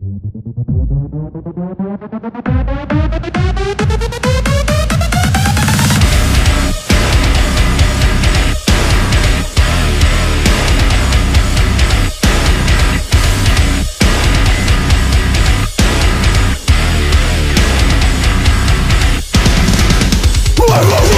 Whoa, whoa.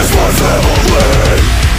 Irresponsibly